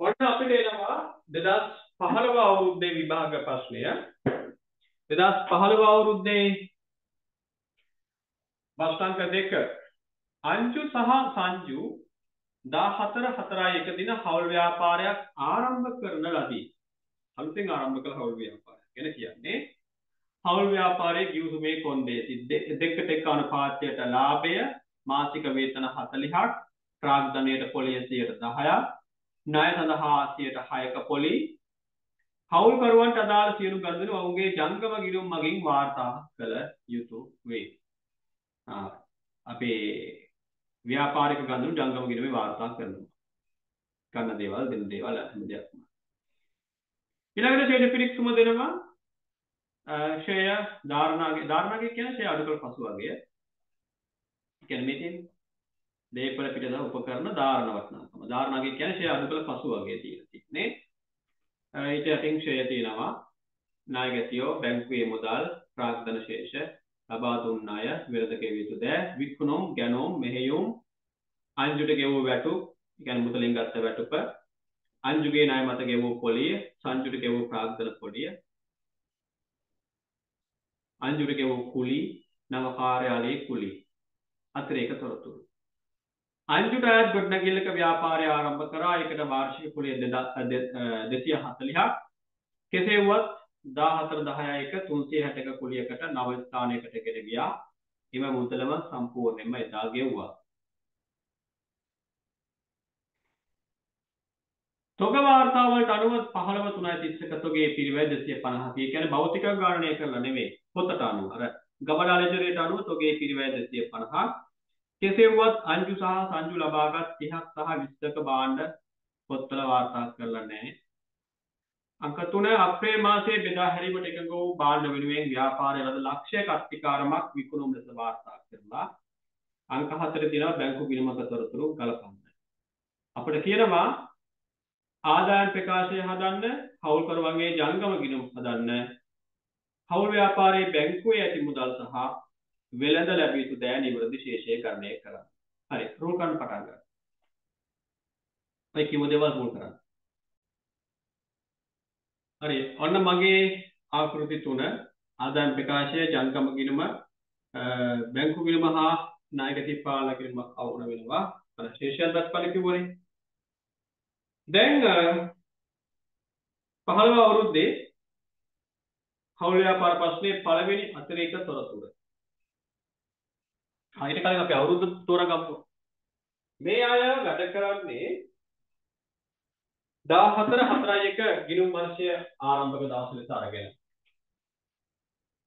ඔන්න අපිට එනවා 2015 අවුරුද්දේ විභාග ප්‍රශ්නය 2015 අවුරුද්දේ ප්‍රශ්නාංක දෙක අංජු සහ සංජු 14 4 1 දින හවුල් ව්‍යාපාරයක් ආරම්භ කරන ලදී. අලුතෙන් ආරම්භ කළ හවුල් ව්‍යාපාරයක්. ගැන කියන්නේ හවුල් ව්‍යාපාරයේ ගිවිසුමේ කොන්දේසි දෙකට එක් අනුපාතයට ලාභය මාසික වේතන 40ක් ප්‍රාග්ධනයට පොලිය 10ක් ණය සඳහා 106ක පොලි හවුල්කරුවන්ට අදාළ සියලු ගනුදෙනු ඔවුන්ගේ ජංගම ගිණුම් මගින් වාර්තා කළ යුතු වේ. අපේ ව්‍යාපාරික ගනුදෙනු ජංගම ගිණුමේ වාර්තා කරනවා. ගන්න දේවල් දෙන දේවල් හැම දෙයක්ම. ඊළඟට ෂේඩ් පිරික්සුම දෙනවා. ෂේය ධාරණාගේ ධාරණාගේ කියන්නේ ෂේය අඩු කළ පසු වගේ. කියන්නේ මේ තියෙන්නේ දේපල පිටද උපකරණ ධාරණ වටනාකම. ධාරණාගේ කියන්නේ ෂේය අඩු කළ පසු වගේ තියෙන්නේ. ඊට යටින් ෂේය තියෙනවා නායකතියෝ බැංකුවේ මුදල් ප්‍රාග්ධන ශේෂ ලබා දුන් අය විරද කෙවිය යුතු දෑ විකුණුම් ගැනුම් මෙහෙයුම් අංජුට ගෙවූ වැටු කියන්නේ මුදලින් ගත්ත වැටුප අංජුගේ ණය මත ගෙවූ පොලිය සංජුට ගෙවූ ප්‍රාග්ධන පොලිය අංජුට ගෙවූ කුලි නව කාර්යාලයේ කුලි අතිරේක තොරතුරු අංජුට අයත් ගොඩනැගිල්ලක ව්‍යාපාරය ආරම්භ කරා ඒකට වාර්ෂික කුලිය 240ක් කෙසේ වුවත් 14 10 1 360ක කුලියකට නව ස්ථානයකට ගෙන ගියා. එම මුදලම සම්පූර්ණයෙන්ම එදා ගෙව්වා. තොග වාර්තාවලට අනුව 15 331 තොගේ පිරිවැය 250 ඒ කියන්නේ භෞතික ගණනය කරලා නෙමෙයි පොතට අනුව අර ගබඩා ලෙජරේට අනුව තොගේ පිරිවැය 250ක් කෙසේ වුවත් අංජු සහ සංජු ලබාගත් 30ක් සහ 20ක භාණ්ඩ පොත්වල වාර්තා කරලා නැහැ. අංක 3 අප්‍රේල් මාසයේ බෙදා හැරීමට එකඟ වූ භාණ්ඩ වෙනුවෙන් ව්‍යාපාරය ලද ලක්ෂයක අත්තිකාරමක් විකුණුම් ලෙස වාර්තා කරලා අංක 4 තියෙනවා බැංකු ගිණුමක තොරතුරු ගලපන්න. අපිට කියනවා ආදායම් ප්‍රකාශය හදන්න, හවුල්කරුවන්ගේ ජංගම ගිණුම් හදන්න, හවුල් ව්‍යාපාරයේ බැංකුවේ ඇති මුදල් සහ වෙළඳ ලැබිය යුතු දෑ නිවැරදි ශේෂීකරණය කරන්න. හරි රූල් කරන්න පටන් ගන්න. ඔය කිව්ව දේවල් රූල් කරන්න. හරි ඔන්න මගේ ආකෘති තුන ආදායම් ප්‍රකාශය ජංගම ගිණුම බැංකු ගිණුම හා නායක තිපාල ගිණුම අවුණ වෙනවා. අර ශේෂයන් දක්වන්න කිව්වනේ. දැන් පහළව අවුරුද්දේ හවුල් ව්‍යාපාර ප්‍රශ්නයේ පළවෙනි අතිරේක තොරතුර ඊට කලින් අපි අවුරුදු තෝරගමු. මේ අය වැඩ කරන්නේ 14 4 1 ගිණුම් වර්ෂය ආරම්භක දවස ලෙස අරගෙන.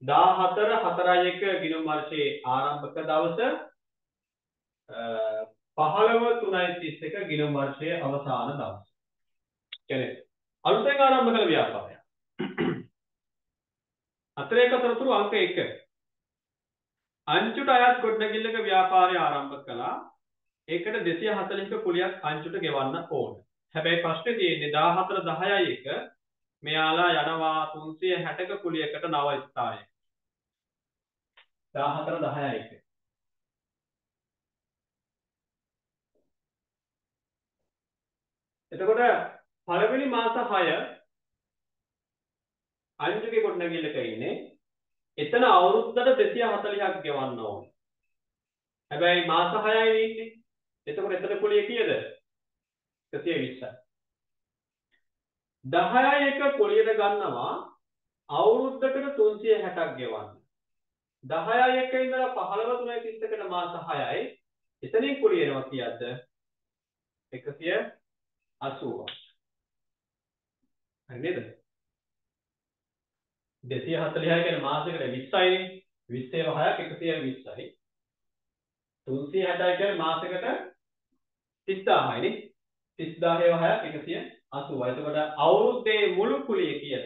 14 4 1 ගිණුම් වර්ෂයේ ආරම්භක දවස 15 3 31 ගිණුම් වර්ෂයේ අවසාන දවස. කියන්නේ අලුතෙන් ආරම්භ කළ ව්‍යාපාරය. අතරේක තොරතුරු අංක 1 අංචුට අයත් ගොඩනැගිල්ලක ව්‍යාපාරය ආරම්භ කළා. ඒකට 240ක කුලියක් අංචුට ගෙවන්න ඕන. හැබැයි ප්‍රශ්නේ තියෙන්නේ 14 10යි එක මෙයාලා යනවා 360ක කුලියකට නව ස්ථානයක. 14 10යි එක. එතකොට පළවෙනි මාස 6 අංජුගේ ගොඩනැගිල්ලක ඉන්නේ එතන අවුරුද්දට 240ක් ගෙවන්න ඕනේ. හැබැයි මාස 6යි ඉන්නේ. එතකොට එතන කුලිය කීයද? 120යි. 10යි එක කුලියට ගන්නවා අවුරුද්දකට 360ක් ගෙවන්න. 10යි එක ඉඳලා 15 3යි 30කට මාස 6යි. එතනින් කුලිය එනවා කීයද? 180ක්. හරි නේද? දෙසිය හතලිහයි ගැන මාසකට විස්සයිනේ විස්සේව හයක් එකසිය විස්සයි තුන්සිය හැටයි කියන මාසකට තිස්දාහයිනේ තිස්දාහේව හයක් එකසිය අසුව එතකොට අවුරුද්දේ මුළු කුලිය කියද?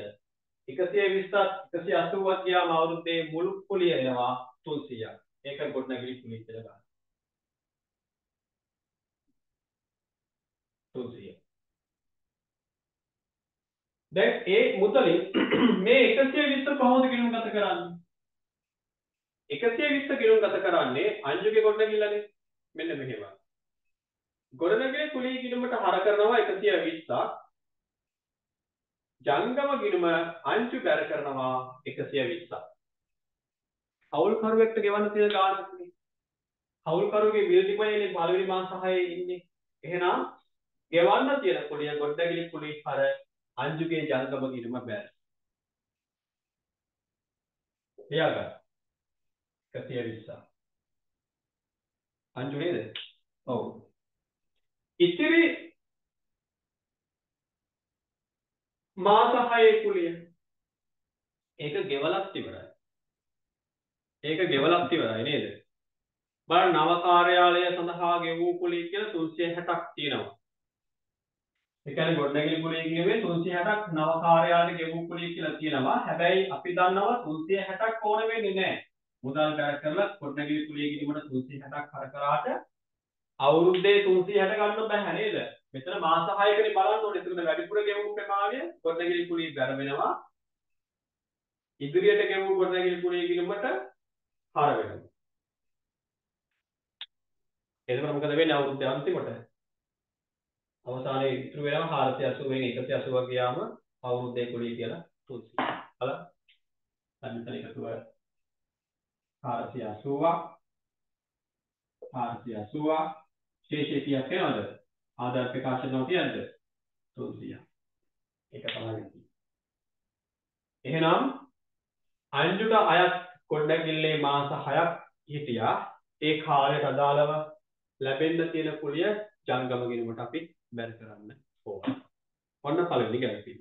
එකසිය විස්සත් එකසිය අසුවත් ගියාම අවුරුද්දේ මුළු කුලිය එනවා තුන්සියක්. ඒක ගොඩනැගිලි කුලිය කියලා ගන්න. තුන්සිය. දැන් ඒ මුදලින් මේ 120 කොහොමද ගිණුම් ගත කරන්නේ? 120 ගිණුම් ගත කරන්නේ අංජුගේ ගොඩනැගිල්ලනේ. මෙන්න මෙහෙම. ගොඩනැගිලි කුලී ගිණුමට හර කරනවා 120ක්. ජංගම ගිණුම අංශු බැර කරනවා 120ක්. හවුල්කරුවෙක්ට ගෙවන්න තියෙන ගාණක්නේ. හවුල්කරුවගේ විරදිමයනේ පළවෙනි මාස 6 ඉන්නේ. එහෙනම් ගෙවන්න තියෙන කුලිය ගොඩනැගිලි කුලී හර අංජුගේ ජංගම ගිණුම බැර. එයාගන්න. 120ක්. අංජු නේද? ඔව්. ඉතිරි මාස 6 කුලිය ඒක ගෙවලත් ඉවරයි. ඒක ගෙවලත් ඉවරයි නේද? බලන්න නව කාර්යාලය සඳහා ගෙවූ කුලිය කියලා 360ක් තියෙනවා. ඒ කියන්නේ ගොඩනැගිලි කුලිය කියුවේ 360ක් නව කාර්යාලයට ගෙවූ කුලිය කියලා තියෙනවා. හැබැයි අපි දන්නවා 360ක් ඕන වෙන්නේ නැහැ. මුදල් බැර කරලා ගොඩනැගිලි කුලිය කිරීමට 360ක් කර කරාට අවුරුද්දේ 360 ගන්න බෑ නේද? මෙතන මාස 6කනේ බලන්න ඕනේ. එතකොට වැඩිපුර ගෙවූ ප්‍රමාණය ගොඩනැගිලි කුලිය බැර වෙනවා. ඉදිරියට ගෙවූ ගොඩනැගිලි කුලිය කිරීමට හර වෙනවා. එතකොට මොකද වෙන්නේ අවුරුද්දේ අන්තිමට? අවසානයේ ඉතුරු වෙනවා 480 වෙන් 180 ගියාම අවුරුද්දේ කුලිය කියලා 300. හරි? අනිත් එකතුව 480ක් 480ක් ශේෂය කීයක් වෙනවද? ආදාය ප්‍රකාශනව කියන්නද? 300ක්. ඒක තමයි. එහෙනම් අංජුට අයත් කොණ්ඩකිල්ලේ මාස 6ක් හිටියා. ඒ කාලයට අදාළව ලැබෙන්න තියෙන කුලිය ජංගම ගිණුමට අපි බැර කරන්න ඕන. ඔන්න පළවෙනි ගැලපීම.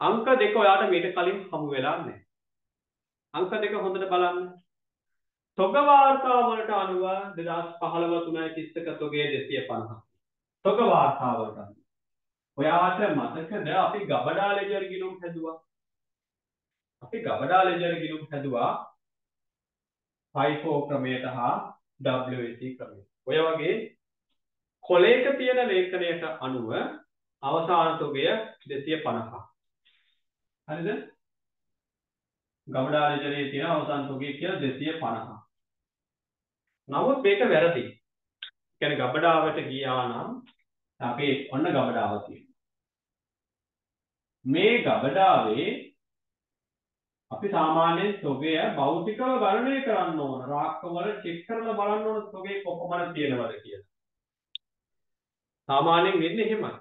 අංක දෙක ඔයාට මීට කලින් හමු වෙලා නැහැ. අංක දෙක හොඳට බලන්න. තොග වාර්තා වලට අනුව 2015 3යි 31 තොගේ 250. තොග වාර්තා වලට අනුව. ඔයාට මතකද අපි ගබඩා ලෙජර් ගිණුම් හැදුවා? අපි ගබඩා ලෙජර් ගිණුම් හැදුවා FIFO ක්‍රමයට හා WAC ක්‍රමයට. ඔය වගේ කොලේක තියෙන ලේඛනයට අනුව අවසාන තොගය 250. හරිද? ගබඩා ලෙජරේ තියෙන අවසාන තොගය කියලා 250. නමුත් මේක වැරදි. කියන්නේ ගබඩාවට ගියා නම් අපි ඔන්න ගබඩාව තියෙනවා. මේ ගබඩාවේ අපි සාමාන්‍යයෙන් තොගය භෞතිකව ගණනය කරන්න ඕන. රාක්කවල චෙක් කරලා බලන්න ඕන තොගේ කොපමණ තියෙනවද කියලා. සාමාන්‍යයෙන් වෙන්නේ එහෙමයි.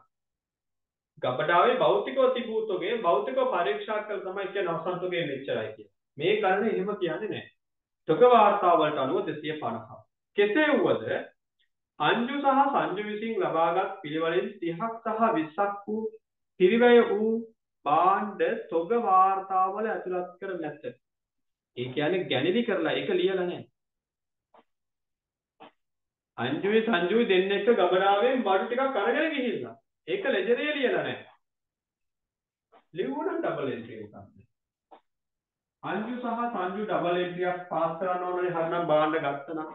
ගබඩාවේ භෞතිකව තිබූ තොගේ භෞතිකව පරීක්ෂා කරලා තමයි කියන්නේ අවසන් තොගේ මෙච්චරයි කියලා. මේ ගණන එහෙම කියන්නේ නැහැ. තොග වාර්තාවලට අනුව 250. කෙසේ වුවද අංජු සහ සංජු විසින් ලබාගත් පිළිවෙලින් 30ක් සහ 20ක් වූ පිරිවැය වූ භාණ්ඩ තොග වාර්තාවල ඇතුළත් කර නැත. ඒ කියන්නේ ගැනලි කරලා ඒක ලියලා නැහැ. අංජුවේ සංජුවේ දෙන්න එක ගබඩාවෙන් බඩු ටිකක් අරගෙන ගිහිල්ලා. ඒක ලෙජරේ ලියලා නැහැ. ලිව්වනම් ඩබල් එන්ට්‍රි එකක්. අංජු සහ සංජු ඩබල් එන්ට්‍රියක් පාස් කරන්න ඕනේ හරිනම් බාණ්ඩ ගත්තනම්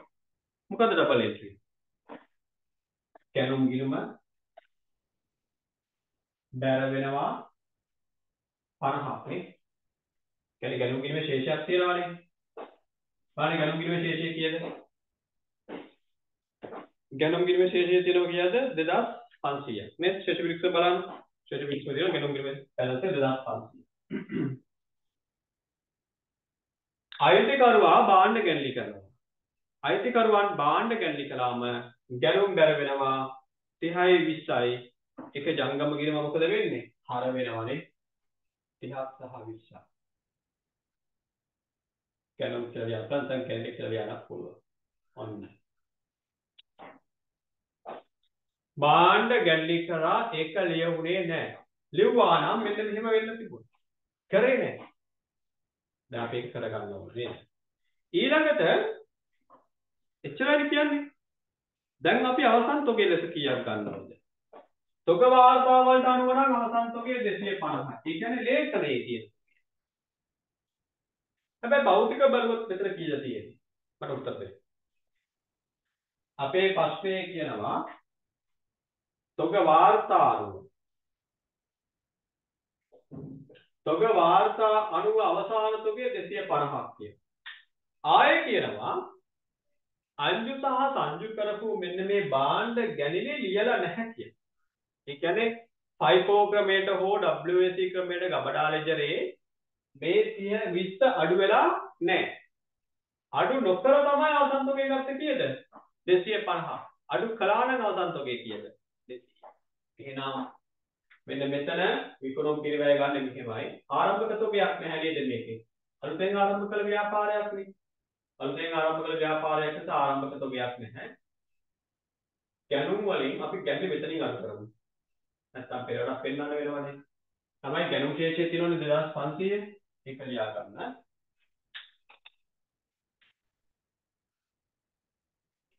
මොකද ඩබල් එන්ට්‍රි? කැනුම් ගිණුම බැර වෙනවා 50ක් නේ. කියන්නේ කැනුම් ගිණුමේ ශේෂයක් තියෙනවානේ. බලන්න කැනුම් ගිණුමේ ශේෂය කීයද? ගැනුම් ගිණුමේ ශේෂය තියෙනවා කීයද? 2500. මේ ශේෂ පිරික්ස බලන්න. ශේෂ පිරික්ස තියෙනවා ගැනුම් ගිණුමේ බැලන්ස් 2500. අයිතිකරුවා භාණ්ඩ ගැනලි කරනවා. අයිතිකරුවන් භාණ්ඩ ගැනලි කළාම ගැනුම් බැර වෙනවා 30යි 20යි එක ජංගම ගිණුම මොකද වෙන්නේ? හර වෙනවනේ 30ක් සහ 20ක්. ගැනුම් කියලා යන්න නැත්නම් කැලේ කියලා යන්නත් පුළුවන්. ඔන්න. භාණ්ඩ ගැනලි කරා ඒක ලියුනේ නැහැ. ලිව්වා නම් මෙන්න මෙහෙම වෙන්න තිබුණා. කරේ නැහැ. දැන් අපි ඒක කරගන්න ඕනේ නේද? ඊළඟට එච්චරයි කියන්නේ. දැන් අපි අවසන් තොගේ ලෙස කීයක් ගන්නවද? තොග වාර්තා වලට අනුව නම් අවසන් තොගේ 250යි. ඒ කියන්නේ ලේඛනයේ තියෙන. හැබැයි භෞතික බලවත් මෙතන කීයද තියෙන්නේ? මට උත්තර දෙන්න. අපේ ප්‍රශ්නේ කියනවා තොග වාර්තා අනුව තොග වාර්තා අනුව අවසාන තොගේ 250ක් කියන. ආයෙ කියනවා අංජු සහ සංජු කරපු මෙන්න මේ බාණ්ඩ ගැනිනේ ලියලා නැහැ කිය. ඒ කියන්නේ FIFO ක්‍රමයට හෝ WAC ක්‍රමයට ගබඩා ලෙජරේ මේ 30 20 අඩු වෙලා නැහැ. අඩු නොකර තමයි අවසන් තොගය ගත්තේ කීයද? 250. අඩු කළා නම් අවසන් තොගය කීයද? 200. එහෙනම් මෙන්න මෙතන විකුණුම් පිරිවැය ගන්න මෙහෙමයි. ආරම්භක තොගයක් නැහැ නේද මේකේ? අලුතෙන් ආරම්භ කළ ව්‍යාපාරයක් නේ. අලුතෙන් ආරම්භ කළ ව්‍යාපාරයක ආරම්භක තොගයක් නැහැ. ගැනුම් වලින් අපි ගැන්නේ මෙතනින් අඩු කරමු. නැත්තම් පෙරවරක් පෙන්වන්න වෙනවනේ. තමයි ගැනුම් ශේෂය තියෙනවනේ 2500 ඒක ලියා ගන්න.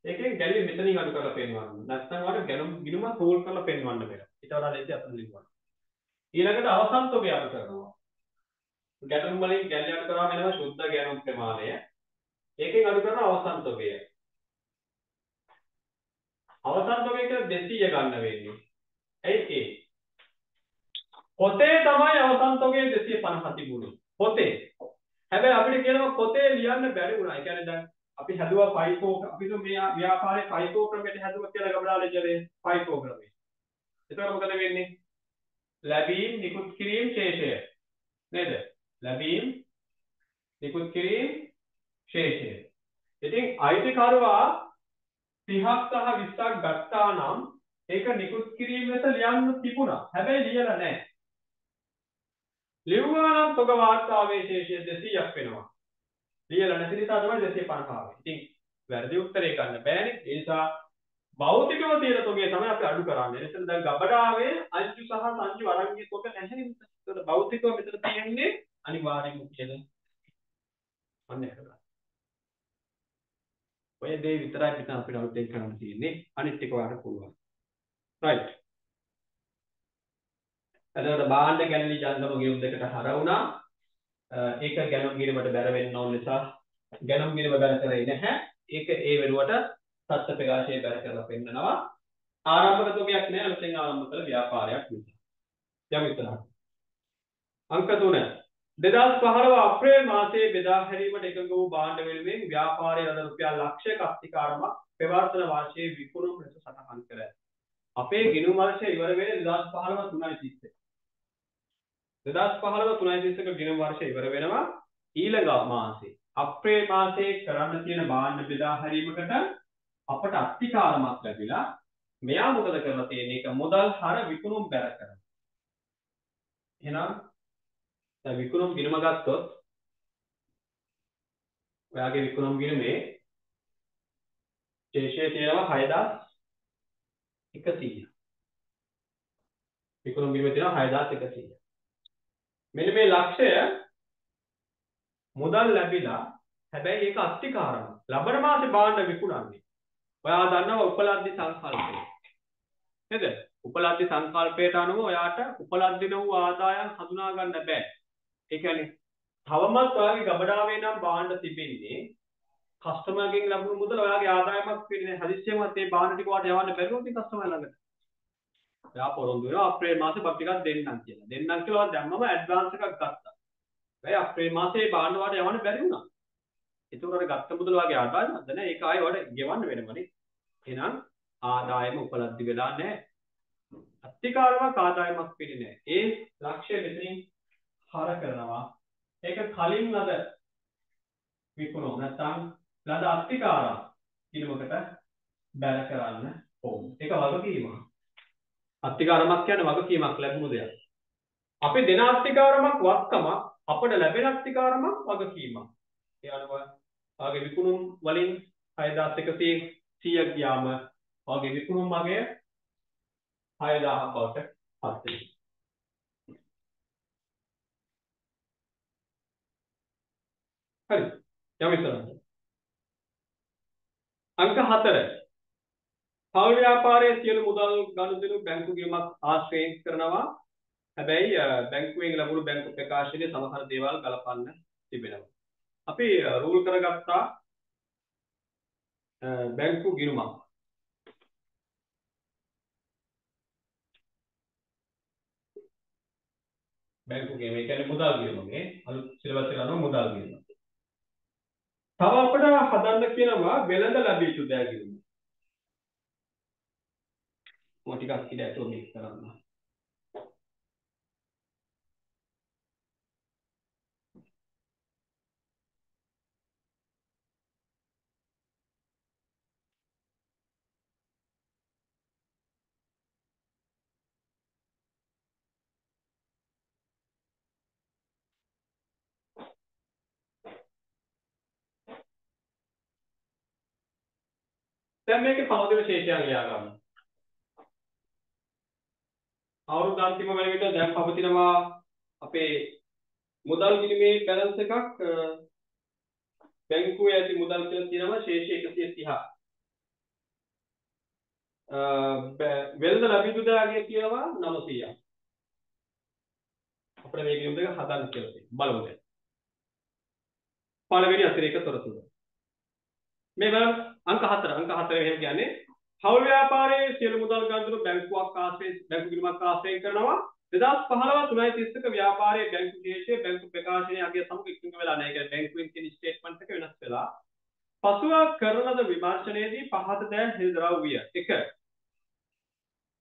ඒකෙන් ගැලි මෙතනින් අඩු කරලා පෙන්වන්න. නැත්නම් වට ගැනුම් ගිනුම රෝල් කරලා පෙන්වන්න බෑ. ඊට වඩා ලේසි අතන ලියන්න. ඊළඟට අවසන් තොගය අඩු කරනවා. ගැනුම් වලින් ගැලි අඩු කරාම එනවා සුද්ධ ගැනුම් ප්‍රමාණය. ඒකෙන් අඩු කරන අවසන් තොගය. අවසන් තොගය කියලා 200 ගන්න වෙන්නේ. ඇයි ඒ? පොතේ තමයි අවසන් තොගය 250 තිබුණේ. පොතේ. හැබැයි අපිට කියනවා පොතේ ලියන්න බැරි වුණා. ඒ කියන්නේ දැන් අපි හැදුවා ෆයිකෝ අපි මේ ව්‍යාපාරේ ෆයිකෝ ක්‍රමයට හැදුවා කියලා ගබඩා ලෙජරේ ෆයිකෝ ක්‍රමය. එතකොට මොකද වෙන්නේ? ලැබීම් නිකුත් කිරීම ශේෂය. නේද? ලැබීම් නිකුත් කිරීම ශේෂය. ඉතින් අයිතිකරුවා 30ක් සහ 20ක් ගත්තා නම් ඒක නිකුත් කිරීම ලෙස ලියන්න තිබුණා. හැබැයි ලියලා නැහැ. ලිව්වා නම් තොග වාර්තාවේ ශේෂය 200ක් වෙනවා. ලියලා නැති නිසා තමයි 250 ආවේ. ඉතින් වැරදි උත්තරේ ගන්න බෑනේ. ඒ නිසා භෞතිකව තියෙන තොගේ තමයි අපි අඩු කරන්නේ. එතන දැන් ගබඩාවේ අංශු සහ සංජු අරන්ගේ තොග නැහැ නේද? ඒකට භෞතිකව මෙතන තියෙන්නේ අනිවාර්යෙන්ම කියලා. අන්න ඒක. ඔය දේ විතරයි පිට අපිට අලුතෙන් කරන්න තියෙන්නේ. අනිත් ටික ඔයාලට පුළුවන්. right. එතකොට බාණ්ඩ ගැනලි ජංගම ගෙවුම් දෙකට හර වුණා. ඒක ගැනුම් ගිරීමට බැර වෙන්න ඕන නිසා ගැනුම් ගිරීම බැර කරේ නැහැ. ඒක ඒ වෙනුවට සත්‍ය ප්‍රකාශය බැර කරලා පෙන්නනවා. ආරම්භක තුගයක් නෑ අලුතෙන් ආරම්භ කළ ව්‍යාපාරයක් නිසා. යමු ඉතනට. අංක 3 2015 අප්‍රේල් මාසයේ බෙදා හැරීමට එකඟ වූ භාණ්ඩ වෙනුවෙන් ව්‍යාපාරයේ අද රුපියල් ලක්ෂයක අස්තිකාරමක් පෙරවර්තන වර්ෂයේ විකුණුම් ලෙස සටහන් කර ඇත. අපේ ගිණුම් වර්ෂය ඉවර වෙන්නේ 2015 3.30. 2015 3.30ක ගිණුම් වර්ෂය ඉවර වෙනවා ඊළඟ මාසේ. අප්‍රේල් මාසයේ කරන්න තියෙන භාණ්ඩ බෙදා හැරීමකට අපට අස්තිකාරමක් ලැබිලා මෙයා මොකද කරලා තියෙන්නේ? ඒක මුදල් හර විකුණුම් බැර කරනවා. එහෙනම් දැන් විකුණුම් ගිණුම ගත්තොත් ඔයාගේ විකුණුම් ගිණුමේ ශේෂය තියෙනවා 6100. විකුණුම් ගිණුමේ තියෙනවා 6100. මෙන්න මේ ලක්ෂය මුදල් ලැබිලා හැබැයි ඒක අස්තිකාරම. ලබන මාසේ භාණ්ඩ විකුණන්නේ. ඔයා දන්නවා උපලබ්ධි සංකල්පය. නේද? උපලබ්ධි සංකල්පයට අනුව ඔයාට උපලබ්ධින වූ ආදායම් හඳුනා ගන්න බෑ. ඒ කියන්නේ තවමත් ඔයාගේ ගබඩාවේ නම් භාණ්ඩ තිබෙන්නේ කස්ටමර්ගෙන් ලැබුණු මුදල ඔයාගේ ආදායමක් වෙන්නේ හදිස්සියෙන්වත් මේ භාණ්ඩ ටික ඔයාලට යවන්න බැරිවොත් ඉතින් කස්ටමර් ළඟට. ඔයා පොරොන්දු වෙනවා අප්‍රේල් මාසේ බත් ටිකක් දෙන්නම් කියලා. දෙන්නම් කියලා ඔයා දැම්මම ඇඩ්වාන්ස් එකක් ගත්තා. ඒ අප්‍රේල් මාසේ භාණ්ඩ වලට යවන්න බැරි වුණා. ඒතකොට අර ගත්ත මුදල ඔයාගේ ආදායමක්ද නැහැ. ඒක ආයෙ ඔයාලට ගෙවන්න වෙනවනේ. එහෙනම් ආදායම උපලබ්ධි වෙලා නැහැ. අත්තිකාරමක් ආදායමක් වෙන්නේ නැහැ. ඒ ලක්ෂ්‍ය මෙතනින් හර කරනවා ඒක කලින් ලද විකුණුම් නැත්නම් ලද අත්තිකාරම් කිනුමකට බැල කරන්න ඕන. ඒක වගකීමක්. අත්තිකාරමක් කියන්නේ වගකීමක් ලැබුණු දෙයක්. අපි දෙන අත්තිකාරමක් වත්කමක් අපට ලැබෙන අත්තිකාරමක් වගකීමක්. ඒ අනුව ආගේ විකුණුම් වලින් 6100 100ක් ගියාම ආගේ විකුණුම් මගය 6000 බවට පත් වෙනවා. හරි යමු ඉස්සරහට අංක 4 පෞල් ව්‍යාපාරයේ සියලු මුදල් ගනුදෙනු බැංකු ගිණුමක් ආශ්‍රයෙන් කරනවා. හැබැයි බැංකුවෙන් ලැබුණු බැංකු ප්‍රකාශනයේ සමහර දේවල් ගලපන්න තිබෙනවා. අපි රූල් කරගත්තා. බැංකු ගිණුමක්. බැංකු ගිණුම ඒ කියන්නේ මුදල් ගිණුමනේ අලුත් සිලබස් එක අනුව මුදල් ගිණුම තව අපිට හදන්න කියනවා වෙළඳ ලැබිය යුතු දෑ ගිණුම. මොකක් ටිකක් ඉඩ ඇතුව මික්ස් කරන්න. දැන් මේකේ පවතින ශේෂයන් ලියා ගන්න. අවුරුදු අන්තිම වෙන විට දැන් පවතිනවා අපේ මුදල් ගිණීමේ බැලන්ස් එකක් බැංකුවේ ඇති මුදල් කියලා තියෙනවා ශේෂ 130. වෙළඳ ලැබිතු දාගේ කියනවා 900ක්. අපිට මේ ගිණුම් දෙක හදන්න කියලා තියෙනවා. බලමු දැන්. පළවෙනි අතිරේක තොරතුරු. මේ බලන්න අංක 4 අංක 4 එහෙම කියන්නේ හවුල් ව්‍යාපාරයේ සියලු මුදල් ගනුදෙනු බැංකුවක් ආශ්‍රයෙන් බැංකු ගිණුමක් ආශ්‍රයෙන් කරනවා 2015 3.30ක ව්‍යාපාරයේ බැංකු දේශයේ බැංකු ප්‍රකාශනයේ අගය සමග එකඟ වෙලා නැහැ. ඒ කියන්නේ බැංකුවෙන් තියෙන ස්ටේට්මන්ට් එක වෙනස් වෙලා. පසුව කරන ලද විමර්ශනයේදී පහත දෑ හෙළිදරව් විය. 1.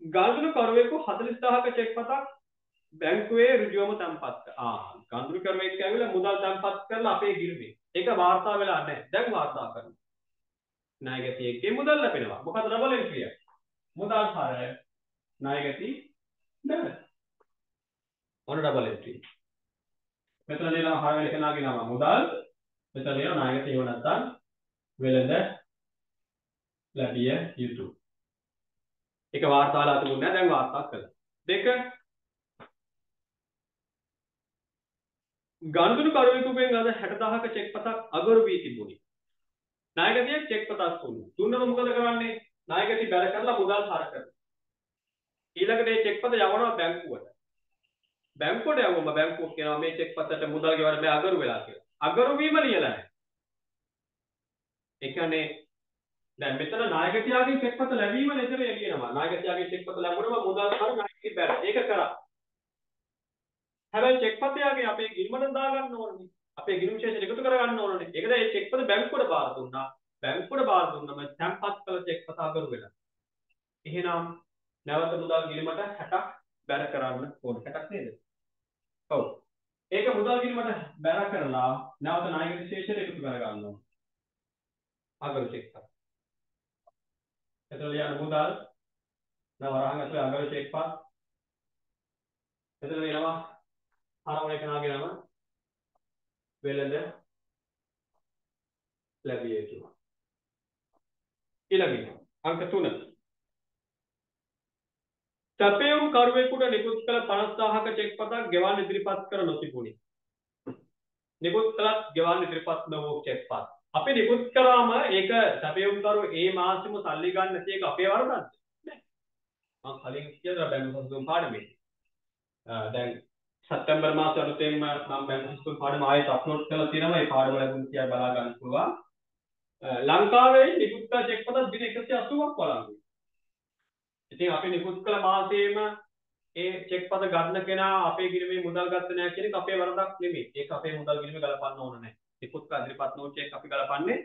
ගනුදෙනු කරුවෙකු 40000ක චෙක් පතක් බැංකුවේ ඍජුවම තැන්පත් ආ ගනුදෙනු කරුවෙක් ඇවිල්ලා මුදල් තැන්පත් කරලා අපේ ගිණුමේ. ඒක වාර්තා වෙලා නැහැ. දැන් වාර්තා කරනවා. නායගතියගේ මුදල් ලැබෙනවා. මොකද ඩබල් එන්ට්‍රිය? මුදල් හර නායගති බැල. ඔන්න ඩබල් එන්ට්‍රි. මෙතන ලියනවා හර වෙන කෙනාගේ නම මුදල්. මෙතන ලියනවා නායගති ඒව නැත්තම් වෙළඳ ලැබිය යුතු. එක වාර්තාවලා තිබුණේ නැහැ දැන් වාර්තා කළා. දෙක ගනුදෙනු කරුවෙකුගෙන් අද 60000ක චෙක් පතක් අගරු වී තිබුණි. නායකතිය චෙක් පතක් දුන්නා. දුන්නම මොකද කරන්නේ? නායකති බැල කරලා මුදල් හර කරනවා. ඊළඟට මේ චෙක් පත යවනවා බැංකුවට. බැංකුවට යවුවම බැංකුව කියනවා මේ චෙක් පතට මුදල් ගෙවන්න බෑ අගරු වෙලා කියලා. අගරු වීම ලියලා නැහැ. ඒ කියන්නේ දැන් මෙතන නායකතියාගේ චෙක් පත ලැබීම නේද එළියනවා. නායකතියාගේ චෙක් පත ලැබුණම මුදල් හර නායකති බැල. ඒක කරා. හැබැයි චෙක් පතයාගේ අපේ ගිල්මන දාගන්න ඕනේ. අපේ ගිණුම් ශේෂයට එකතු කරගන්න ඕනේ. ඒකද මේ චෙක් පත බැංකුවට බාර දුන්නා. බැංකුවට බාර දුන්නම තැන්පත් කළ චෙක් පත අගරු වෙලා. එහෙනම් නැවත මුදල් ගිණුමට 60ක් බැර කරන්න ඕන. 60ක් නේද? ඔව්. ඒක මුදල් ගිණුමට බැර කරලා නැවත නායක විශේෂයට එකතු කරගන්න ඕන. අගරු චෙක් පත. එතකොට ලියන්න මුදල් නවරහන් ඇතුලේ අගරු චෙක් පත්. එතකොට එනවා හරවන කෙනාගේ නම වෙළඳ ලැබිය යුතුයි. ඊළඟට අංක 3. සැපයුම් කරුවෙකුට නිකුත් කළ 50000ක චෙක් පතක් ගෙවන්න ඉදිරිපත් කර නොතිබුණි. නිකුත් කළත් ගෙවන්න ඉදිරිපත් නොවූ චෙක් පත්. අපි නිකුත් කරාම ඒක සැපයුම් කරුව ඒ මාසෙම සල්ලි ගන්න නැති එක අපේ වරදක්ද? නෑ. මම කලින් කියලා බැංකු සතුන් පාඩමේ. දැන් සැප්තැම්බර් මාසේ අලුතෙන්ම මම බැංකු ස්කූල් පාඩම ආයෙත් අප්ලෝඩ් කරලා තියෙනවා. ඒ පාඩම ලැබුණ තියා බලා ගන්න පුළුවන්. ලංකාවේ නිකුත් කළ චෙක් පත දින 180ක් වළංගුයි. ඉතින් අපි නිකුත් කළ මාසේම ඒ චෙක් පත ගන්න කෙනා අපේ ගිණුමේ මුදල් ගත්තේ නැහැ කියන එක අපේ වරදක් නෙමෙයි. ඒක අපේ මුදල් ගිණුමේ ගලපන්න ඕන නැහැ. නිකුත් කළ ඉදිරිපත් නෝට් චෙක් අපි ගලපන්නේ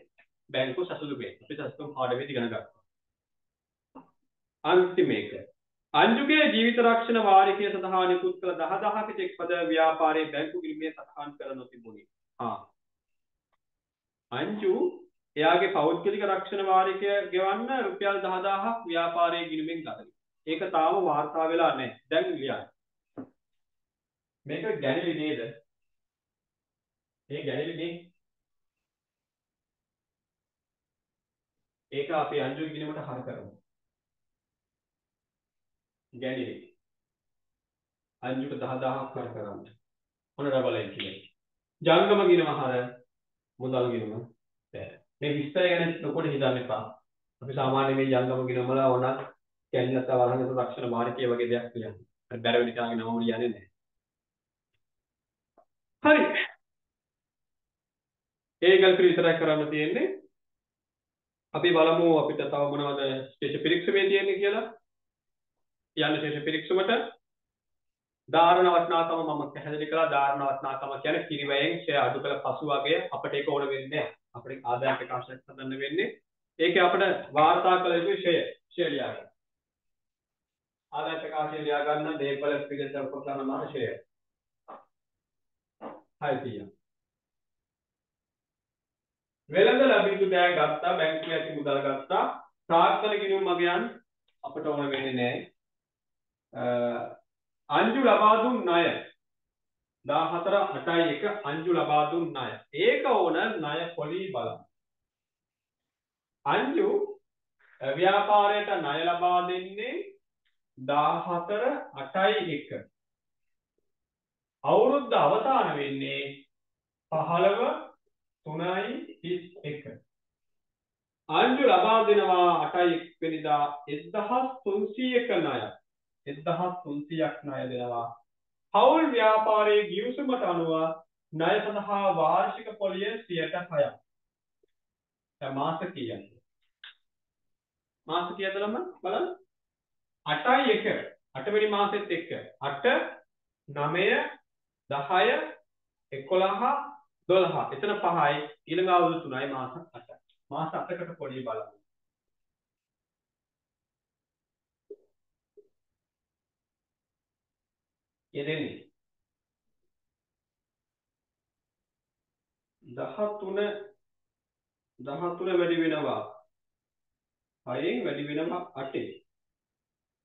බැංකු සසුදුගේ. අපි සසුදුම් පාඩමේ ඉගෙන ගන්නවා. අන්තිම එක අංජුගේ ජීවිත රක්ෂණ වාරිකය සඳහා නිකුත් කළ දහදහක චෙක් පද ව්‍යාපාරයේ බැංකු ගිල්මේ සටහන් කර නොතිබුණි. ආ. අංජු එයාගේ පෞද්ගලික රක්ෂණ වාරිකය ගෙවන්න රුපියල් 10000ක් ව්‍යාපාරයේ ගිණුමින් ගතයි. ඒක තාම වාර්තා වෙලා නැහැ. දැන් ලියන්න. මේක ගැණිලි නේද? මේ ගැණිලි නේ. ඒක අපි අංජුගේ ගිණුමට හර කරමු. ගැඩිලි අංජුට දහදාහක් කර කරන්න. ඔන රබලයි කිය ජංගම ගෙන මහර මුදල් ගෙනම මේ විස්තර ගැන නොකොට හිතන්න එපා. අපි සාමාන්‍ය මේ ජංගම ගෙනමල ඕන කැන්නත වරහන් රක්ෂණ මාර්ගය වගේ දෙයක් කියන්න. බැරි නිකාගේ නම ලියන්නේ නැහැ හරි. ඒ ගල්පිරි විතරක් කරන්න තියෙන්නේ. අපි බලමු අපිට තව මොනවද ශේෂ පිරික්සමේ තියෙන්නේ කියලා. යන්න ශේෂ පිරික්සුමට ධාරණ වටිනාකම මම පැහැදිලි කළා ධාරණ වටිනාකම කියන්නේ කිරිවැයෙන් ෂෙයා අඩු කළ පසු වගේ අපිට ඒක ඕන වෙන්නේ නැහැ. අපිට ආදාය ප්‍රකාශයක් හදන්න වෙන්නේ. ඒකේ අපිට වාර්තා කළ යුතු ෂෙය ෂෙය ලියා ගන්න. ආදාය ප්‍රකාශය ලියා ගන්න දේපල පිළිගත උපකරණ මාන ෂෙය. 600. වෙළඳ ලැබිතු දෑ ගත්තා බැංකුවේ ඇති මුදල් ගත්තා තාක්ෂණ ගිණුම් මගයන් අපට ඕන වෙන්නේ නැහැ. අංජු ලබා දුන් ණය 14 8යි 1 අංජු ලබා දුන් ණය. ඒක ඕන ණය පොලි බලන්න. අංජු ව්‍යාපාරයට ණය ලබා දෙන්නේ 14 8යි 1. අවුරුද්ද අවසාන වෙන්නේ 15 3යි 31. අංජු ලබා දෙනවා 8යි 1 වෙනිදා 1300ක ණය. 1300ක් ණය දෙනවා. පවුල් ව්‍යාපාරයේ ගිවිසුමට අනුව ණය සඳහා වාර්ෂික පොලිය 106ක්. දැන් මාස කීයද? මාස කීයද ළම බලන්න. 8යි 1 8 වෙනි මාසෙත් එක්ක 8 9 10 11 12 එතන 5යි ඊළඟ අවුරුදු 3යි මාස 8යි. මාස 8කට පොලිය බලන්න. යෙදෙන්නේ. දහතුන දහතුන වැඩි වෙනවා. හයෙන් වැඩි වෙනවා අටේ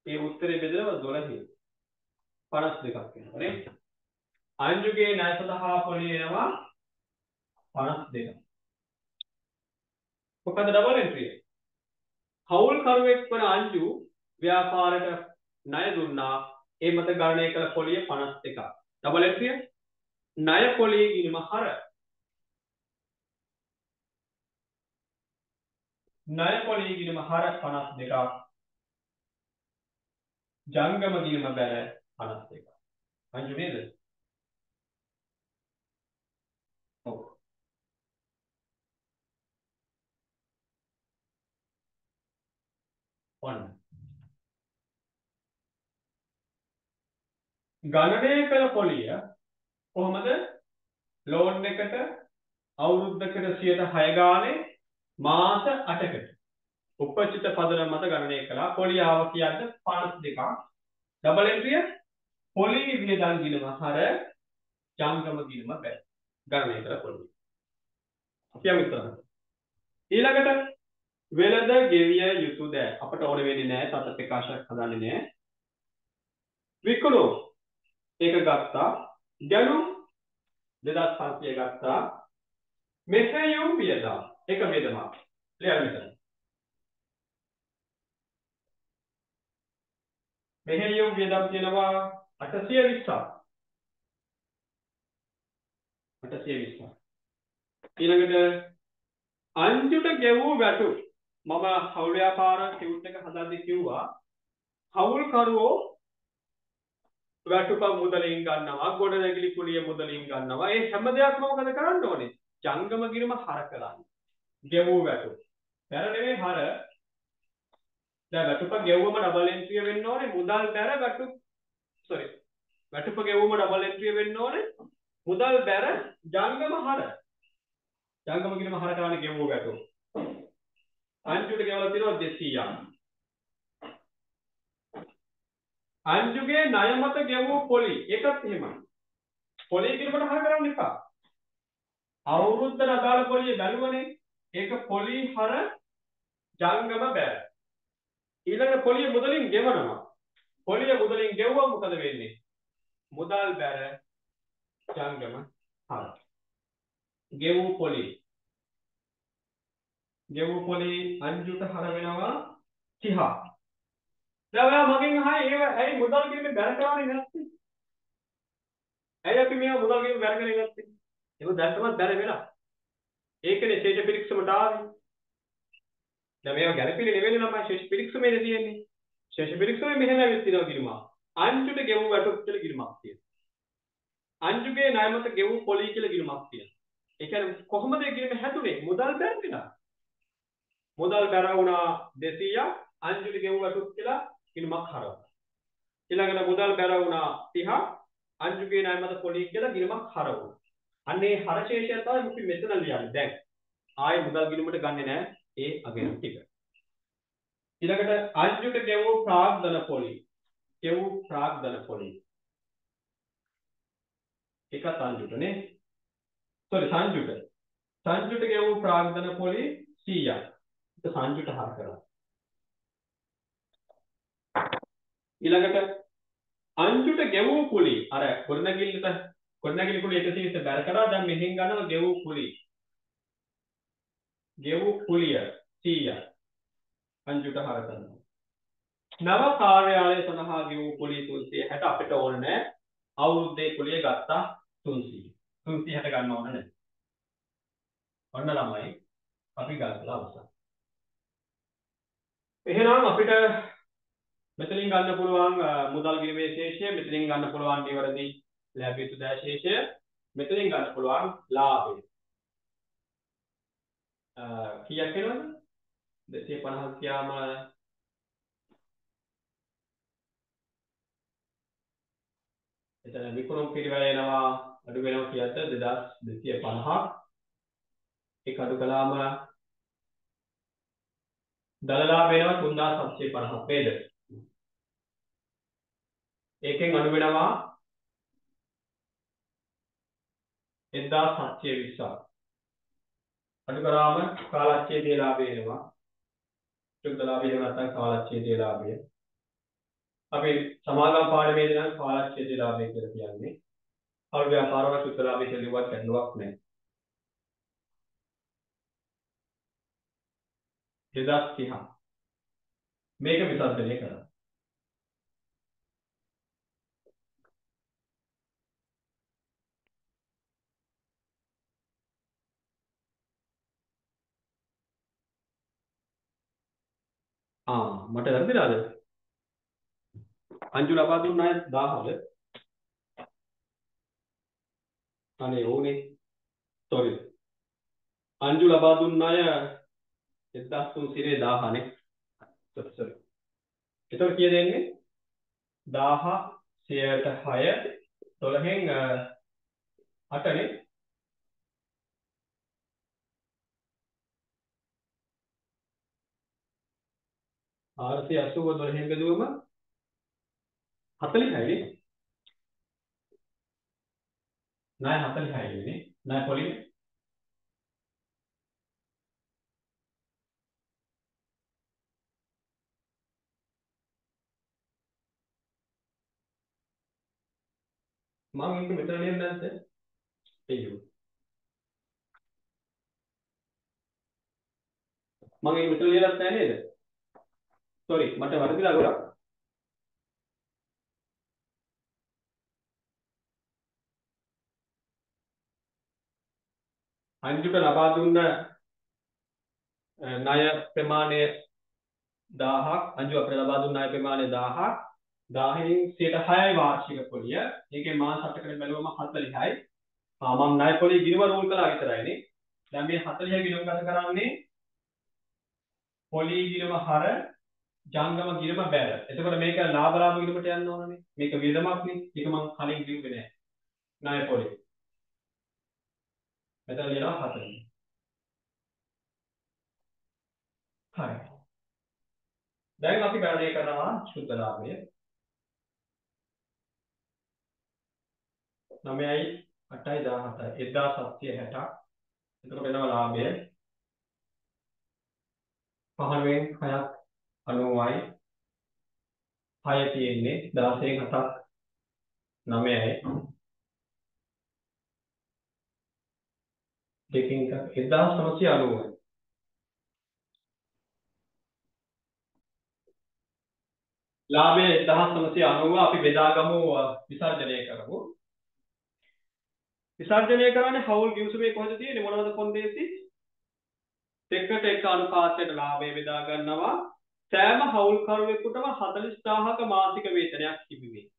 ඒ උත්තරේ බෙදෙනවා දොළහින් පනස් දෙකක් වෙනවා නේ අංජුගේ ණය සඳහා පොලි එනවා පනස් දෙක. මොකද ඩබල් එන්ට්‍රිය හවුල් කරුවෙක් වන අංජු ව්‍යාපාරයට ණය දුන්නා ඒ මත ගණනය කළ පොලිය 51ක්. ඩබල් එන්ට්‍රිය ණය පොලිය ගිණුම හර ණය පොලිය ගිණුම හර 52ක්. ජංගම ගිණුම බැර 52ක්. අංජු නේද? ඔව්. ඔන්න ගණනය කළ පොලිය කොහොමද? ලෝන් එකට අවුරුද්දකට සියයට හය ගානේ මාස අටකට. උපචිත පදන මත ගණනය කළා. පොලියාව කියන්න පනස් දෙකක්. ඩබල් එන්ට්‍රිය පොලි වියදම් ගිණුම හර ජංගම ගිණුම බැ. ගණනය කළ පොලිය. කියමු ඉතින් ඊළඟට වෙළඳ ගෙවිය යුතු දෑ අපට ඕන වෙන්නේ නැහැ තත් ප්‍රකාශයක් හදන්නේ නැහැ විකුණු. ඒක ගත්තා. ගැලුම් දෙදස් පන්සිය ගත්තා. මෙසයුම් වියදම්. එක වියදමක් ලියන්න මෙතන මෙහෙයුම් වියදම් තියෙනවා 820ක් 820ක් ඊළඟට අංජුට ගෙවූ වැටු මම හවුල් ව්‍යාපාර ටියුට් එක හදද්දි කිව්වා හවුල්කරුවෝ වැටුප මුදලින් ගන්නවා ගොඩනැගිලි කුලිය මුදලින් ගන්නවා. ඒ හැම දෙයක්ම මොකද කරන්න ඕනේ? ජංගම ගිරම හර කරන්න. ගෙවූ වැටු බැර නෙවෙයි හර. දැන් වැටුප ගෙවුවම ඩබල් එන්ට්‍රිය වෙන්න ඕනේ. මුදල් බැර වැටු සෝරි වැටුප ගෙවුවම ඩබල් එන්ට්‍රිය වෙන්න ඕනේ. මුදල් බැර ජංගම හර. ජංගම ගිරම හර කරන්නේ ගෙවූ වැටු අංජුට ගෙවලා තියෙනවා 200ක් අංජුගේ ණය මත ගෙවූ පොලි ඒකත් එහෙමයි. පොලි කිරීමට හර කරන්න එපා. අවුරුද්දට අදාළ පොලිය බැලුවනේ. ඒක පොලි හර ජංගම බැර. ඊළඟ පොලිය මුදලින් ගෙවනවා. පොලිය මුදලින් ගෙවුවා මොකද වෙන්නේ? මුදල් බැර ජංගම හර. ගෙවූ පොලි. ගෙවූ පොලි අංජුට හර වෙනවා 30. දැන් ඔයා මගෙන් අහයි ඒව ඇයි මුදල් කිරීමේ බැර කරන්නේ නැත්තේ? ඇයි අපි මේවා මුදල් කිරීම බැර කරන්නේ නැත්තේ? ඒක දැක්කමත් බැර වෙලා. ඒකනේ ශේෂ පිරික්සමට ආවේ. දැන් මේවා ගැළපෙන්නේ නෙවෙයි නම් ශේෂ පිරික්සමේනේ තියෙන්නේ. ශේෂ පිරික්සමේ මෙහෙම ඇවිත් තියෙනවා කිරීම. අංජුට ගෙවු වැටුප් කියලා කිරීමක් තියෙනවා. අංජුගේ ණයමත ගෙවු පොලි කියලා කිරීමක් තියෙනවා. ඒ කියන්නේ කොහොමද ඒ කිරීම හැදුනේ? මුදල් බැර වෙලා. මුදල් බැර වුණා 200ක් අංජුට ගෙවු වැටුප් කියලා ගිණුමක් හරවනවා. ඊළඟට මුදල් බැර වුණා 30 අංජුගේ ණය මත පොලි කියලා ගිණුමක් හරවනවා. අන්න ඒ හරශේෂය තමයි අපි මෙතන ලියන්නේ දැන්. ආයි මුදල් ගිණුමට ගන්නෙ නෑ ඒ අගයන් ටික. ඊළඟට අංජුට ගෙවූ ප්‍රාග්ධන පොලි. ගෙවූ ප්‍රාග්ධන පොලි. එකත් අංජුටනේ. sorry සංජුට. සංජුට ගෙවූ ප්‍රාග්ධන පොලි 100ක්. ඒක සංජුට හර කරා. ඊළඟට අංජුට ගෙවූ කුලි. අර ගොඩනැගිල්ලට ගොඩනැගිලි කුලි 120 බැර කරා. දැන් මෙහෙන් ගන්නවා ගෙවූ කුලි. ගෙවූ කුලිය 100ක් අංජුට හර කරනවා. නව කාර්යාලය සඳහා ගෙවූ කුලි 360 අපිට ඕන නැහැ අවුරුද්දේ කුලිය ගත්තා 300 360 ගන්න ඕන නැහැ ඔන්න ළමයි අපි ගල්ලා අවසන්. එහෙනම් අපිට මෙතනින් ගන්න පුළුවන් මුදල් ගිණුමේ ශේෂය මෙතනින් ගන්න පුළුවන් නිවැරදි ලැබිය යුතු දෑ ශේෂය මෙතනින් ගන්න පුළුවන් ලාභය. කීයක් වෙනවද 250 කියාම එතන විකුණුම් පිරිවැය එනවා. අඩු වෙනවා කියද්ද? 2250ක් ඒක අඩු කළාම. දලලා වෙනවා 3750ක් වේද? ඒකෙන් අඩු වෙනවා 1720ක් අඩු කරාම කාලච්ඡේදයේ ලාභය එනවා. සුද්ධ ලාභය එහෙම නැත්නම් කාලච්ඡේදයේ ලාභය. අපි සමාගම් පාඩමේ දෙන කාලච්ඡේදයේ ලාභය කියලා කියන්නේ අවුල් ව්‍යාපාරවල සුද්ධ ලාභය කියලා ලිව්වත් ගැටලුවක් නැහැ 2030 මේක විසර්ජනය කරා ආ මට වැරදිලාද? අංජු ලබා දුන්න අය 1000. අනේ ඕනේ. sorry. අංජු ලබා දුන්න අය 1300 නේ. sorry sorry. එතකොට කීයද එන්නේ? 1000 106 12න් 8 නේ. 480 12න් බෙදුවම 46යි නේ 9 46යි නේ 9 පොලිම මම මේක මෙතන ලියන්න නැද්ද? එයියෝ. මම මේක මෙතන ලියලත් නැහැ නේද? සෝරි මට වරදිලා ගොඩක් අංජුට ලබා දුන්න ණය ප්‍රමාණය 1000ක් අංජු අපිට ලබා දුන්න ණය ප්‍රමාණය 1000ක් 1000න් 106යි වාර්ෂික පොලිය. ඒකේ මාස 7කට බැලුවම 40යි. ආ මම ණය පොලිය ගිණුම රූල් කළා විතරයිනේ. දැන් මේ 40 ගිණුම ගත කරන්නේ පොලී ගිණුම හර ජංගම ගිරම බැල. එතකොට මේක ලාභ ලාභ ගිරමට යන්න ඕනනේ. මේක වියදමක්නේ. ඒක මම කලින් කිව්වේ නෑ. ණය පොලේ. මෙතන ලියනවා 40. හරි. දැන් අපි ගණනය කරනවා ශුද්ධ ලාභය. 9යි 8යි 17යි 1760ක්. එතකොට එනවා ලාභය 15න් 6ක් 90යි 6 තියෙන්නේ 16න් 7ක් 9යි දෙකෙන් එකක් 1990යි ලාභය 1990 අපි බෙදාගමු විසර්ජනය කරමු. විසර්ජනය කරන්නේ හවුල් ගිවිසුමේ කොහෙද තියෙන්නේ? මොනවද කොන්දේසි? එකට එක අනුපාතයට ලාභය බෙදා ගන්නවා සෑම හවුල්කරුවෙකුටම 40000ක මාසික වේතනයක් තිබෙන්නේ.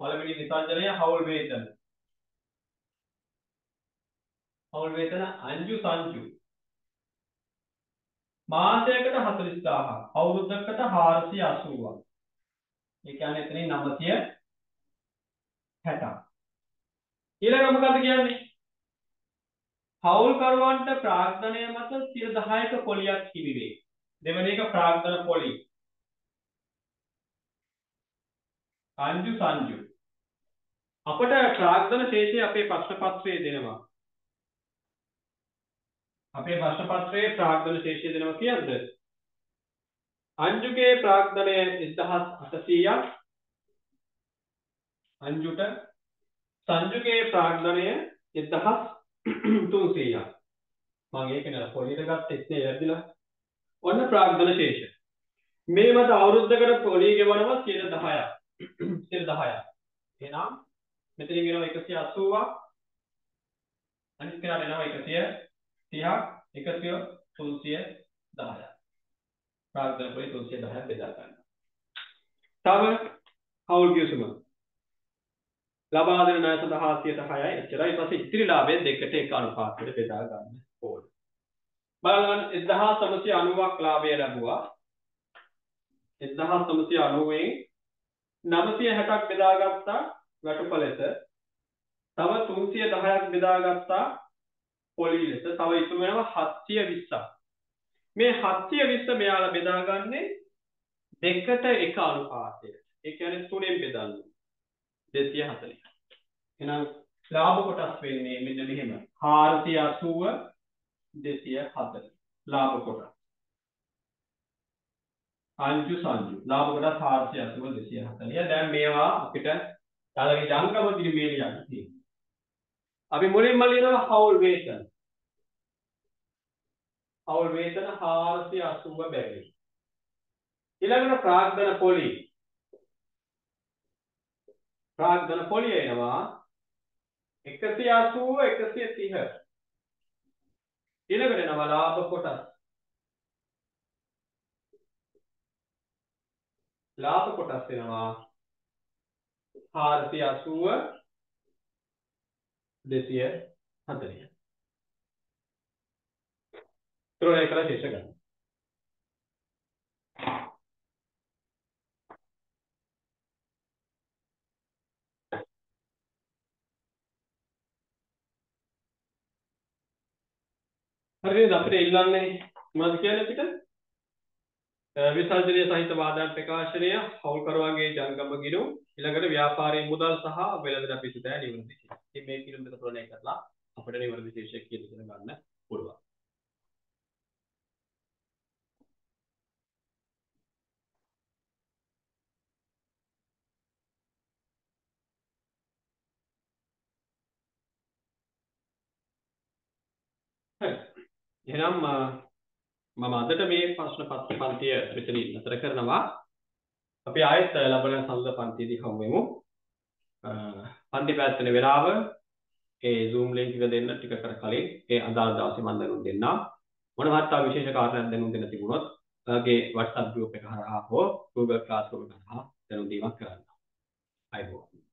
පළවෙනි විසර්ජනය හවුල් වේතන. හවුල් වේතන අංජු සංජු. මාසයකට 40000ක්, අවුරුද්දකට 480ක්. ඒ කියන්නේ එතනින් 960ක්. ඊළඟ මොකද්ද කියන්නේ? හවුල්කරුවන්ට ප්‍රාග්ධනය මත 10ක පොලියක් හිමි වේ. දෙවැනි එක ප්‍රාග්ධන පොලි. අංජු සංජු. අපට ප්‍රාග්ධන ශේෂය අපේ ප්‍රශ්න පත්‍රයේ දෙනවා. අපේ ප්‍රශ්න පත්‍රයේ ප්‍රාග්ධන ශේෂය දෙනවා කියද්ද? අංජුගේ ප්‍රාග්ධනය 1800ක් අංජුට සංජුගේ ප්‍රාග්ධනය 1300ක් මම ඒක නේද පොලියට ගත්තෙත් නේ වැරදිලා ඔන්න ප්‍රාග්ධන ශේෂ. මේ මත අවුරුද්දකට පොලිය ගෙවනවා 10ක් 10ක් එහෙනම් මෙතනින් එනවා 180ක් අනිත් කෙනාට එනවා 130ක් 100 310ක් ප්‍රාග්ධන පොලි 310ක් බෙදා ගන්න. තව හවුල් කිව්සම ලබා දෙන ණය සඳහා 106යි එච්චරයි. ඊට පස්සේ ඉතිරි ලාභය දෙකට එක අනුපාතයකට බෙදා ගන්න ඕන. බලන්න 1990ක් ලාභය ලැබුවා. 1990න් 960ක් බෙදාගත්තා වැටුපලෙස. තව 310ක් බෙදාගත්තා පොලි ලෙස. තව ඉතුරු වෙනවා 720ක්. මේ 720 මෙයාලා බෙදාගන්නේ දෙකට එක අනුපාතයට. ඒ කියන්නේ තුනෙන් බෙදන්න. 240. එහෙනම් ලාභ කොටස් වෙන්නේ මෙන්න මෙහෙම. 480 240. ලාභ කොටස්. අංජු සංජු. ලාභ කොටස් 480 240. දැන් මේවා අපිට යාළගේ ජංගම කිරිමේලියක් තියෙනවා. අපි මුලින්ම ලියනවා හවුල් වේතන. හවුල් වේතන 480 බැරි. ඊළඟට ප්‍රාග්ධන පොලි ප්‍රාග්ධන පොලිය එනවා 180 130 ඊළඟට එනවා ලාභ කොටස් ලාභ කොටස් එනවා 480 240 තුරේ කළ ශේෂ ගන්න. හරිද අපිට ඉල්ලන්නේ මොනවද කියන්නේ අපිට විසර්ජනීය සහිත වාදන ප්‍රකාශනය හවුල්කරුවන්ගේ ජංගම ගිණු ඊළඟට ව්‍යාපාරයේ මුදල් සහ වෙළඳ පිටුතය නිවර්ති. ඉතින් මේ කිලෝමීටර තුනයි කරලා අපිට නිවර්ති ශීර්ෂයක් කියලා ගන්න පුළුවන්. හරි. එහෙනම් මම අදට මේ ප්‍රශ්න පත්‍ර පන්තිය මෙතනින් නතර කරනවා. අපි ආයෙත් ලබන සඳුදා පන්තියේදී හමු වෙමු. පන්ති පැවැත්වෙන වෙලාව ඒ Zoom link එක දෙන්න ටික කර කලින් ඒ අදාළ දවසේ මම දැනුම් දෙන්නම්. මොන වත්තා විශේෂ කාරණයක් දැනුම් දෙන්න තිබුණොත් ඔයාගේ WhatsApp group එක හරහා හෝ Google Classroom එක හරහා දැනුම් දීමක් කරන්න. අයිබෝවන්.